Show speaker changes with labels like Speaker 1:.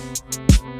Speaker 1: Thank you.